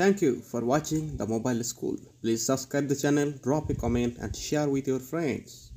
Thank you for watching the mobile school. Please subscribe the channel, drop a comment and share with your friends.